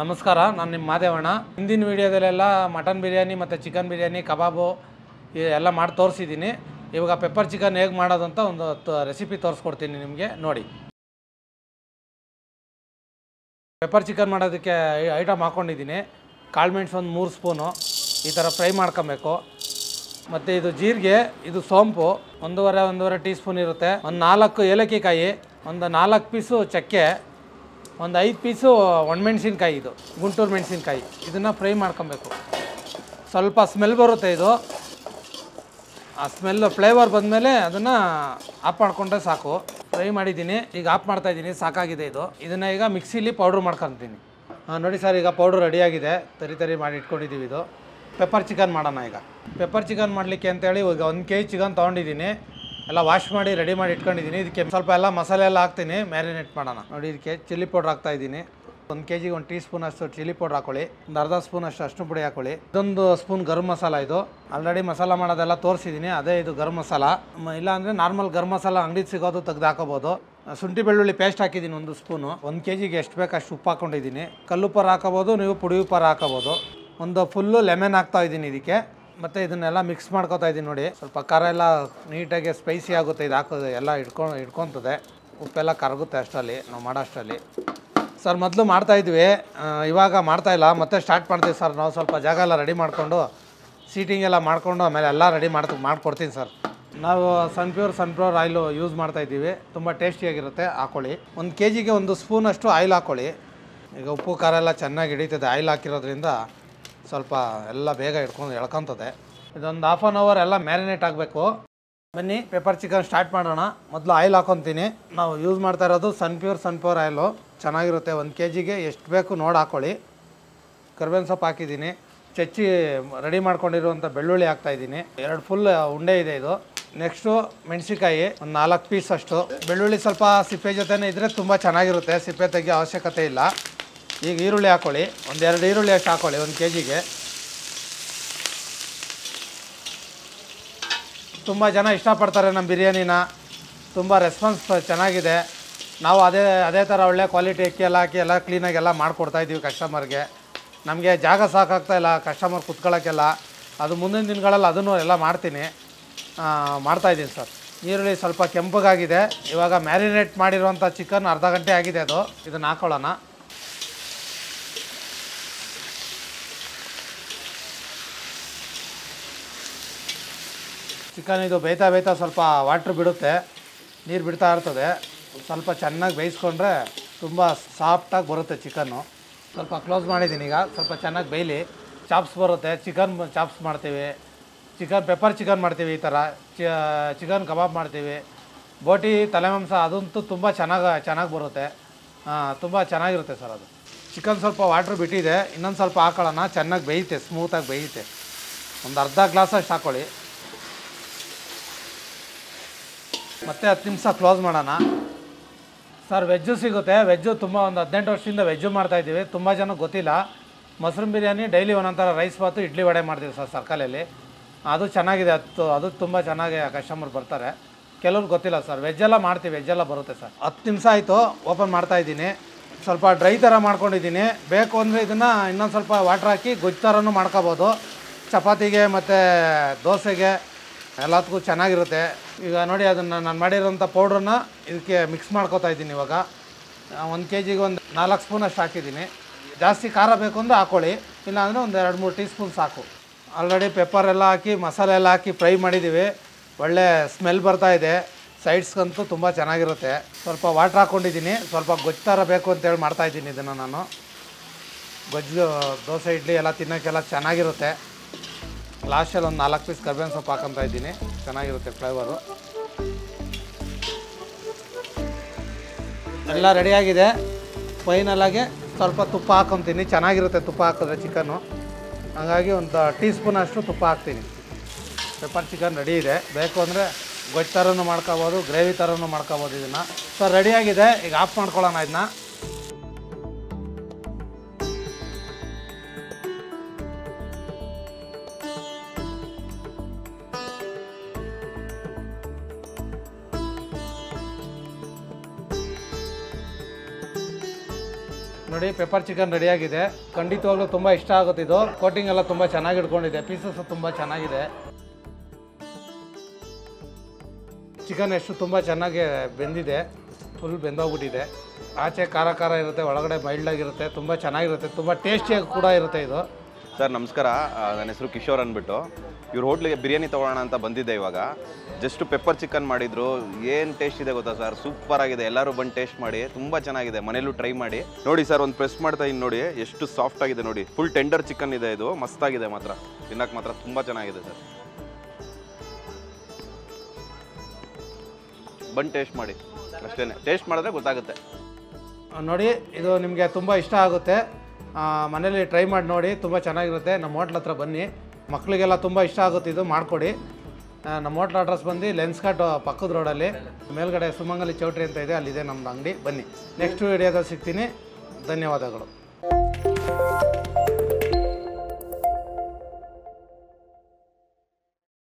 ನಮಸ್ಕಾರ, ನಾನು ನಿಮ್ಮ ಮಾದೇವಣ್ಣ. ಹಿಂದಿನ ವೀಡಿಯೋದಲ್ಲೆಲ್ಲ ಮಟನ್ ಬಿರಿಯಾನಿ ಮತ್ತು ಚಿಕನ್ ಬಿರಿಯಾನಿ, ಕಬಾಬು ಎಲ್ಲ ಮಾಡಿ ತೋರಿಸಿದ್ದೀನಿ ಇವಾಗ ಪೆಪ್ಪರ್ ಚಿಕನ್ ಹೇಗೆ ಮಾಡೋದು ಅಂತ ಒಂದು ರೆಸಿಪಿ ತೋರಿಸ್ಕೊಡ್ತೀನಿ ನಿಮಗೆ, ನೋಡಿ. ಪೆಪ್ಪರ್ ಚಿಕನ್ ಮಾಡೋದಕ್ಕೆ ಐಟಮ್ ಹಾಕ್ಕೊಂಡಿದ್ದೀನಿ ಕಾಳುಮೆಣ್ಸು ಒಂದು ಮೂರು ಸ್ಪೂನು, ಈ ಥರ ಫ್ರೈ ಮಾಡ್ಕೊಬೇಕು. ಮತ್ತು ಇದು ಜೀರಿಗೆ, ಇದು ಸೋಂಪು, ಒಂದೂವರೆ ಒಂದೂವರೆ ಟೀ ಸ್ಪೂನ್ ಇರುತ್ತೆ. ಒಂದು ನಾಲ್ಕು ಏಲಕ್ಕಿ ಕಾಯಿ, ಒಂದು ನಾಲ್ಕು ಪೀಸು ಚಕ್ಕೆ ಒಂದು ಐದು ಪೀಸು ಒಣಮೆಣ್ಸಿನ್ಕಾಯಿ ಇದು, ಗುಂಟೂರು ಮೆಣಸಿನ್ಕಾಯಿ. ಇದನ್ನು ಫ್ರೈ ಮಾಡ್ಕೊಬೇಕು. ಸ್ವಲ್ಪ ಸ್ಮೆಲ್ ಬರುತ್ತೆ ಇದು. ಆ ಸ್ಮೆಲ್ ಫ್ಲೇವರ್ ಬಂದಮೇಲೆ ಅದನ್ನು ಆಫ್ ಮಾಡಿಕೊಂಡ್ರೆ ಸಾಕು. ಫ್ರೈ ಮಾಡಿದ್ದೀನಿ. ಈಗ ಆಫ್ ಮಾಡ್ತಾ ಇದ್ದೀನಿ. ಸಾಕಾಗಿದೆ ಇದು. ಇದನ್ನು ಈಗ ಮಿಕ್ಸಿಲಿ ಪೌಡ್ರ್ ಮಾಡ್ಕೊತೀನಿ. ಹಾಂ ನೋಡಿ ಸರ್, ಈಗ ಪೌಡ್ರ್ ರೆಡಿಯಾಗಿದೆ ತರಿ ತರಿ ಮಾಡಿ ಇಟ್ಕೊಂಡಿದ್ದೀವಿ ಇದು. ಪೆಪ್ಪರ್ ಚಿಕನ್ ಮಾಡೋಣ ಈಗ. ಪೆಪ್ಪರ್ ಚಿಕನ್ ಮಾಡಲಿಕ್ಕೆ ಅಂತೇಳಿ ಈಗ ಒಂದು ಕೆ ಜಿ ಚಿಕನ್ ತೊಗೊಂಡಿದ್ದೀನಿ. ಎಲ್ಲ ವಾಶ್ ಮಾಡಿ ರೆಡಿ ಮಾಡಿ ಇಟ್ಕೊಂಡಿದ್ದೀನಿ. ಇದಕ್ಕೆ ಸ್ವಲ್ಪ ಎಲ್ಲ ಮಸಾಲೆ ಎಲ್ಲ ಹಾಕ್ತೀನಿ. ಮ್ಯಾರಿನೇಟ್ ಮಾಡೋಣ. ನೋಡಿ, ಇದಕ್ಕೆ ಚಿಲ್ಲಿ ಪೌಡ್ರ್ ಹಾಕ್ತಾ ಇದ್ದೀನಿ. ಒಂದು ಕೆ ಜಿಗೆ ಒಂದು ಟೀ ಸ್ಪೂನ್ ಅಷ್ಟು ಚಿಲ್ಲಿ ಪೌಡ್ರ್ ಹಾಕೊಳ್ಳಿ. ಒಂದು ಅರ್ಧ ಸ್ಪೂನ್ ಅಷ್ಟು ಅಷ್ಟು ಪುಡಿ ಹಾಕೊಳ್ಳಿ. ಇದೊಂದು ಸ್ಪೂನ್ ಗರಂ ಮಸಾಲ ಇದು. ಆಲ್ರೆಡಿ ಮಸಾಲ ಮಾಡೋದೆಲ್ಲ ತೋರಿಸಿದ್ದೀನಿ. ಅದೇ ಇದು ಗರಂ ಮಸಾಲ. ಇಲ್ಲ ಅಂದರೆ ನಾರ್ಮಲ್ ಗರಂ ಮಸಾಲ ಅಂಗಡಿ ಸಿಗೋದು ತೆಗ್ದು ಹಾಕೋಬೋದು. ಶುಂಠಿ ಬೆಳ್ಳುಳ್ಳಿ ಪೇಸ್ಟ್ ಹಾಕಿದ್ದೀನಿ ಒಂದು ಸ್ಪೂನು ಒಂದು ಕೆ ಜಿಗೆ ಎಷ್ಟು ಬೇಕು ಅಷ್ಟು ಉಪ್ಪು ಹಾಕೊಂಡಿದ್ದೀನಿ. ಕಲ್ಲುಪ್ಪರ ಹಾಕೋಬೋದು, ನೀವು ಪುಡಿ ಉಪ್ಪರ ಹಾಕೋಬೋದು. ಒಂದು ಫುಲ್ಲು ಲೆಮನ್ ಹಾಕ್ತಾ ಇದ್ದೀನಿ ಇದಕ್ಕೆ. ಮತ್ತು ಇದನ್ನೆಲ್ಲ ಮಿಕ್ಸ್ ಮಾಡ್ಕೊತಾ ಇದ್ದೀನಿ ನೋಡಿ. ಸ್ವಲ್ಪ ಖಾರ ಎಲ್ಲ ನೀಟಾಗಿ ಸ್ಪೈಸಿ ಆಗುತ್ತೆ. ಇದು ಹಾಕೋದು ಎಲ್ಲ ಇಟ್ಕೊಂಡು ಇಟ್ಕೊತದೆ ಉಪ್ಪೆಲ್ಲ ಕರಗುತ್ತೆ ಅಷ್ಟರಲ್ಲಿ. ನಾವು ಮಾಡೋ ಅಷ್ಟರಲ್ಲಿ. ಸರ್ ಮೊದಲು ಮಾಡ್ತಾ ಇದ್ವಿ. ಆ, ಇವಾಗ ಮಾಡ್ತಾ ಇಲ್ಲ. ಮತ್ತೆ ಸ್ಟಾರ್ಟ್ ಮಾಡ್ತೀವಿ ಸರ್. ನಾವು ಸ್ವಲ್ಪ ಜಾಗ ಎಲ್ಲ ರೆಡಿ ಮಾಡಿಕೊಂಡು ಸೀಟಿಂಗ್ ಎಲ್ಲ ಮಾಡಿಕೊಂಡು ಆಮೇಲೆ ಎಲ್ಲ ರೆಡಿ ಮಾಡ್ತು ಮಾಡ್ಕೊಡ್ತೀನಿ ಸರ್. ನಾವು ಸನ್ಪ್ಯೂರ್ ಸನ್ಪ್ಯೂರ್ ಆಯಿಲು ಯೂಸ್ ಮಾಡ್ತಾ ಇದ್ದೀವಿ. ತುಂಬ ಟೇಸ್ಟಿಯಾಗಿರುತ್ತೆ ಹಾಕೊಳ್ಳಿ. ಒಂದು ಕೆ ಜಿಗೆ ಒಂದು ಸ್ಪೂನಷ್ಟು ಆಯಿಲ್ ಹಾಕೊಳ್ಳಿ. ಈಗ ಉಪ್ಪು ಖಾರ ಎಲ್ಲ ಚೆನ್ನಾಗಿ ಹಿಡಿತದೆ ಆಯಿಲ್ ಹಾಕಿರೋದ್ರಿಂದ ಸ್ವಲ್ಪ ಎಲ್ಲ ಬೇಗ ಇಟ್ಕೊಂಡು ಎಳ್ಕೊತದೆ. ಇದೊಂದು ಹಾಫ್ ಆನ್ ಅವರ್ ಎಲ್ಲ ಮ್ಯಾರಿನೇಟ್ ಆಗಬೇಕು. ಬನ್ನಿ ಪೆಪ್ಪರ್ ಚಿಕನ್ ಸ್ಟಾರ್ಟ್ ಮಾಡೋಣ. ಮೊದಲು ಆಯಿಲ್ ಹಾಕೊತೀನಿ. ನಾವು ಯೂಸ್ ಮಾಡ್ತಾ ಇರೋದು ಸನ್ಪ್ಯೂರ್ ಸನ್ಪ್ಯೂರ್ ಆಯಿಲು ಚೆನ್ನಾಗಿರುತ್ತೆ. ಒಂದು ಕೆ ಜಿಗೆ ಎಷ್ಟು ಬೇಕು ನೋಡಿ ಹಾಕ್ಕೊಳ್ಳಿ ಕರ್ಬೇವಿನ ಸೊಪ್ಪು ಹಾಕಿದ್ದೀನಿ. ಚಚ್ಚಿ ರೆಡಿ ಮಾಡ್ಕೊಂಡಿರುವಂಥ ಬೆಳ್ಳುಳ್ಳಿ ಹಾಕ್ತಾಯಿದ್ದೀನಿ ಎರಡು ಫುಲ್ ಉಂಡೆ ಇದೆ ಇದು. ನೆಕ್ಸ್ಟು ಮೆಣಸಿಕಾಯಿ ಒಂದು ನಾಲ್ಕು ಪೀಸ್ ಅಷ್ಟು. ಬೆಳ್ಳುಳ್ಳಿ ಸ್ವಲ್ಪ ಸಿಪ್ಪೆ ಜೊತೆನೇ ಇದ್ದರೆ ತುಂಬ ಚೆನ್ನಾಗಿರುತ್ತೆ. ಸಿಪ್ಪೆ ತೆಗೆಯೋ ಅವಶ್ಯಕತೆ ಇಲ್ಲ. ಈಗ ಈರುಳ್ಳಿ ಹಾಕ್ಕೊಳ್ಳಿ ಒಂದೆರಡು ಈರುಳ್ಳಿ ಅಷ್ಟು ಹಾಕ್ಕೊಳ್ಳಿ ಒಂದು ಕೆ ಜಿಗೆ ತುಂಬ ಜನ ಇಷ್ಟಪಡ್ತಾರೆ ನಮ್ಮ ಬಿರಿಯಾನಿನ. ತುಂಬ ರೆಸ್ಪಾನ್ಸ್ ಚೆನ್ನಾಗಿದೆ. ನಾವು ಅದೇ ಅದೇ ಥರ ಒಳ್ಳೆ ಕ್ವಾಲಿಟಿ ಅಕ್ಕಿ ಎಲ್ಲ ಹಾಕಿ ಎಲ್ಲ ಕ್ಲೀನಾಗಿ ಎಲ್ಲ ಮಾಡಿಕೊಡ್ತಾ ಇದ್ದೀವಿ ಕಸ್ಟಮರ್ಗೆ ನಮಗೆ ಜಾಗ ಸಾಕಾಗ್ತಾ ಇಲ್ಲ ಕಸ್ಟಮರ್ ಕುತ್ಕೊಳ್ಳೋಕ್ಕೆಲ್ಲ ಅದು ಮುಂದಿನ ದಿನಗಳಲ್ಲಿ ಅದನ್ನು ಎಲ್ಲ ಮಾಡ್ತೀನಿ. ಮಾಡ್ತಾಯಿದ್ದೀನಿ ಸರ್. ಈರುಳ್ಳಿ ಸ್ವಲ್ಪ ಕೆಂಪಗಾಗಿದೆ. ಇವಾಗ ಮ್ಯಾರಿನೇಟ್ ಮಾಡಿರುವಂಥ ಚಿಕನ್ ಅರ್ಧ ಗಂಟೆ ಆಗಿದೆ ಅದು. ಇದನ್ನು ಹಾಕೊಳ್ಳೋಣ. ಚಿಕನ್ ಇದು ಬೇಯ್ತಾ ಬೇಯ್ತಾ ಸ್ವಲ್ಪ ವಾಟ್ರ್ ಬಿಡುತ್ತೆ. ನೀರು ಬಿಡ್ತಾ ಇರ್ತದೆ. ಸ್ವಲ್ಪ ಚೆನ್ನಾಗಿ ಬೇಯಿಸ್ಕೊಂಡ್ರೆ ತುಂಬ ಸಾಫ್ಟಾಗಿ ಬರುತ್ತೆ ಚಿಕನ್ನು. ಸ್ವಲ್ಪ ಕ್ಲೋಸ್ ಮಾಡಿದ್ದೀನಿ ಈಗ. ಸ್ವಲ್ಪ ಚೆನ್ನಾಗಿ ಬೇಯಲಿ. ಚಾಪ್ಸ್ ಬರುತ್ತೆ. ಚಿಕನ್ ಚಾಪ್ಸ್ ಮಾಡ್ತೀವಿ. ಚಿಕನ್, ಪೆಪ್ಪರ್ ಚಿಕನ್ ಮಾಡ್ತೀವಿ ಈ ಥರ. ಚಿಕನ್ ಕಬಾಬ್ ಮಾಡ್ತೀವಿ. ಬೋಟಿ, ತಲೆ ಮಾಂಸ ಅದಂತೂ ತುಂಬ ಚೆನ್ನಾಗಿ ಚೆನ್ನಾಗಿ ಬರುತ್ತೆ. ತುಂಬ ಚೆನ್ನಾಗಿರುತ್ತೆ ಸರ್ ಅದು. ಚಿಕನ್ ಸ್ವಲ್ಪ ವಾಟ್ರ್ ಬಿಟ್ಟಿದೆ. ಇನ್ನೊಂದು ಸ್ವಲ್ಪ ಹಾಕೊಳ್ಳೋಣ. ಚೆನ್ನಾಗಿ ಬೇಯುತ್ತೆ, ಸ್ಮೂತಾಗಿ ಬೇಯುತ್ತೆ. ಒಂದು ಅರ್ಧ ಗ್ಲಾಸಷ್ಟು ಹಾಕ್ಕೊಳ್ಳಿ ಮತ್ತೆ ಹತ್ತು ನಿಮಿಷ ಕ್ಲೋಸ್ ಮಾಡೋಣ. ಸರ್ ವೆಜ್ಜು ಸಿಗುತ್ತೆ. ವೆಜ್ಜು ತುಂಬ ಒಂದು ಹದಿನೆಂಟು ವರ್ಷದಿಂದ ವೆಜ್ಜು ಮಾಡ್ತಾಯಿದ್ದೀವಿ ತುಂಬ ಜನ ಗೊತ್ತಿಲ್ಲ. ಮಶ್ರೂಮ್ ಬಿರಿಯಾನಿ ಡೈಲಿ ಒಂದೊಂಥರ ರೈಸ್ ಬಾತು ಇಡ್ಲಿ ವಡೆ ಮಾಡ್ತೀವಿ ಸರ್ ಸರ್ಕಲಲ್ಲಿ ಅದು ಚೆನ್ನಾಗಿದೆ. ಹತ್ತು ಅದು ತುಂಬ ಚೆನ್ನಾಗಿ ಕಸ್ಟಮರ್ ಬರ್ತಾರೆ. ಕೆಲವ್ರು ಗೊತ್ತಿಲ್ಲ ಸರ್ ವೆಜ್ಜೆಲ್ಲ ಮಾಡ್ತೀವಿ. ವೆಜ್ಜೆಲ್ಲ ಬರುತ್ತೆ ಸರ್ ಹತ್ತು ನಿಮಿಷ ಆಯಿತು. ಓಪನ್ ಮಾಡ್ತಾ ಇದ್ದೀನಿ. ಸ್ವಲ್ಪ ಡ್ರೈ ಥರ ಮಾಡ್ಕೊಂಡಿದ್ದೀನಿ. ಬೇಕು ಅಂದರೆ ಇದನ್ನು ಇನ್ನೊಂದು ಸ್ವಲ್ಪ ವಾಟ್ರ್ ಹಾಕಿ ಗೊಜ್ಜು ಥರನೂ ಮಾಡ್ಕೋಬೋದು. ಚಪಾತಿಗೆ ಮತ್ತು ದೋಸೆಗೆ ಎಲ್ಲದಕ್ಕೂ ಚೆನ್ನಾಗಿರುತ್ತೆ. ಈಗ ನೋಡಿ ಅದನ್ನು ನಾನು ಮಾಡಿರೋಂಥ ಪೌಡ್ರನ್ನ ಇದಕ್ಕೆ ಮಿಕ್ಸ್ ಮಾಡ್ಕೊತಾ ಇದ್ದೀನಿ ಇವಾಗ. ಒಂದು ಕೆ ಜಿಗೆ ಒಂದು ನಾಲ್ಕು ಸ್ಪೂನ್ ಅಷ್ಟು ಹಾಕಿದ್ದೀನಿ. ಜಾಸ್ತಿ ಖಾರ ಬೇಕು ಅಂದರೆ ಹಾಕ್ಕೊಳ್ಳಿ ಇಲ್ಲಾಂದರೆ ಒಂದು ಎರಡು ಮೂರು ಟೀ ಸ್ಪೂನ್ ಸಾಕು. ಆಲ್ರೆಡಿ ಪೆಪ್ಪರ್ ಎಲ್ಲ ಹಾಕಿ, ಮಸಾಲೆ ಎಲ್ಲ ಹಾಕಿ ಫ್ರೈ ಮಾಡಿದ್ದೀವಿ ಒಳ್ಳೆ ಸ್ಮೆಲ್ ಬರ್ತಾ ಇದೆ. ಸೈಡ್ಸ್ಗಂತೂ ತುಂಬ ಚೆನ್ನಾಗಿರುತ್ತೆ. ಸ್ವಲ್ಪ ವಾಟ್ರ್ ಹಾಕ್ಕೊಂಡಿದ್ದೀನಿ ಸ್ವಲ್ಪ ಗೊಜ್ಜು ಥರ ಬೇಕು ಅಂತೇಳಿ ಮಾಡ್ತಾಯಿದ್ದೀನಿ ಇದನ್ನು ನಾನು. ಗೊಜ್ಜು, ದೋಸೆ, ಇಡ್ಲಿ ಎಲ್ಲ ತಿನ್ನೋಕ್ಕೆಲ್ಲ ಚೆನ್ನಾಗಿರುತ್ತೆ. ಲಾಸ್ಟಲ್ಲಿ ಒಂದು ನಾಲ್ಕು ಪೀಸ್ ಕರ್ಬೇವಿನ ಸೊಪ್ಪು ಹಾಕೊಂತ ಇದ್ದೀನಿ. ಚೆನ್ನಾಗಿರುತ್ತೆ ಫ್ಲೇವರು ಎಲ್ಲ ರೆಡಿಯಾಗಿದೆ ಫೈನಲಾಗಿ ಸ್ವಲ್ಪ ತುಪ್ಪ ಹಾಕೊತೀನಿ. ಚೆನ್ನಾಗಿರುತ್ತೆ ತುಪ್ಪ ಹಾಕಿದ್ರೆ ಚಿಕನ್ನು ಹಾಗಾಗಿ ಒಂದು ಟೀ ಸ್ಪೂನ್ ಅಷ್ಟು ತುಪ್ಪ ಹಾಕ್ತೀನಿ. ಪೆಪ್ಪರ್ ಚಿಕನ್ ರೆಡಿ ಇದೆ. ಬೇಕು ಅಂದರೆ ಗೊಜ್ಜು ಥರನೂ ಮಾಡ್ಕೋಬೋದು ಗ್ರೇವಿ ಥರನೂ ಮಾಡ್ಕೋಬೋದು ಇದನ್ನು. ಸೊ ರೆಡಿಯಾಗಿದೆ ಈಗ ಆಫ್ ಮಾಡ್ಕೊಳ್ಳೋಣ ಇದನ್ನ. ನೋಡಿ ಪೆಪ್ಪರ್ ಚಿಕನ್ ರೆಡಿಯಾಗಿದೆ ಖಂಡಿತವಾಗ್ಲೂ ತುಂಬ ಇಷ್ಟ ಆಗುತ್ತೆ ಇದು. ಕೋಟಿಂಗ್ ಎಲ್ಲ ತುಂಬ ಚೆನ್ನಾಗಿ ಇಟ್ಕೊಂಡಿದೆ ಪೀಸಸ್ ತುಂಬ ಚೆನ್ನಾಗಿದೆ. ಚಿಕನ್ ಎಷ್ಟು ತುಂಬ ಚೆನ್ನಾಗಿ ಬೆಂದಿದೆ. ಫುಲ್ ಬೆಂದೋಗ್ಬಿಟ್ಟಿದೆ. ಆಚೆ ಖಾರ ಖಾರ ಇರುತ್ತೆ, ಒಳಗಡೆ ಮೈಲ್ಡಾಗಿರುತ್ತೆ ತುಂಬ ಚೆನ್ನಾಗಿರುತ್ತೆ, ತುಂಬ ಟೇಸ್ಟಿಯಾಗಿ ಕೂಡ ಇರುತ್ತೆ ಇದು. ಸರ್, ನಮಸ್ಕಾರ. ನನ್ನ ಹೆಸರು ಕಿಶೋರ್ ಅಂದ್ಬಿಟ್ಟು. ಇವ್ರ ಹೋಟ್ಲಿಗೆ ಬಿರಿಯಾನಿ ತೊಗೊಳ್ಳೋಣ ಅಂತ ಬಂದಿದ್ದೆ ಇವಾಗ. ಜಸ್ಟ್ ಪೆಪ್ಪರ್ ಚಿಕನ್ ಮಾಡಿದ್ರು. ಏನು ಟೇಸ್ಟ್ ಇದೆ ಗೊತ್ತಾ ಸರ್? ಸೂಪರ್ ಆಗಿದೆ. ಎಲ್ಲರೂ ಬಂದು ಟೇಸ್ಟ್ ಮಾಡಿ. ತುಂಬ ಚೆನ್ನಾಗಿದೆ. ಮನೆಯಲ್ಲೂ ಟ್ರೈ ಮಾಡಿ. ನೋಡಿ ಸರ್, ಒಂದು ಪ್ರೆಸ್ ಮಾಡ್ತಾ ಇನ್ನು ನೋಡಿ. ಎಷ್ಟು ಸಾಫ್ಟ್ ಆಗಿದೆ ನೋಡಿ. ಫುಲ್ ಟೆಂಡರ್ ಚಿಕನ್ ಇದೆ ಇದು. ಮಸ್ತಾಗಿದೆ ಮಾತ್ರ. ತಿನ್ನಕ್ಕೆ ಮಾತ್ರ ತುಂಬ ಚೆನ್ನಾಗಿದೆ ಸರ್. ಬಂದು ಟೇಸ್ಟ್ ಮಾಡಿ. ಅಷ್ಟೇ ಟೇಸ್ಟ್ ಮಾಡಿದ್ರೆ ಗೊತ್ತಾಗುತ್ತೆ. ನೋಡಿ, ಇದು ನಿಮಗೆ ತುಂಬ ಇಷ್ಟ ಆಗುತ್ತೆ. ಮನೇಲಿ ಟ್ರೈ ಮಾಡಿ ನೋಡಿ, ತುಂಬ ಚೆನ್ನಾಗಿರುತ್ತೆ. ನಮ್ಮ ಹೋಟ್ಲ್ ಹತ್ರ ಬನ್ನಿ. ಮಕ್ಕಳಿಗೆಲ್ಲ ತುಂಬ ಇಷ್ಟ ಆಗುತ್ತೆ ಇದು, ಮಾಡಿಕೊಡಿ. ನಮ್ಮ ಹೋಟ್ಲ್ ಅಡ್ರೆಸ್ ಬಂದು ಲೆನ್ಸ್ ಕಟ್ ಪಕ್ಕದ ರೋಡಲ್ಲಿ ಮೇಲ್ಗಡೆ ಸುಮಂಗಲಿ ಚೌಟ್ರಿ ಅಂತ ಇದೆ, ಅಲ್ಲಿದೆ ನಮ್ಮದು ಅಂಗಡಿ. ಬನ್ನಿ. ನೆಕ್ಸ್ಟ್ ವಿಡಿಯೋದಲ್ಲಿ ಸಿಗ್ತೀನಿ. ಧನ್ಯವಾದಗಳು.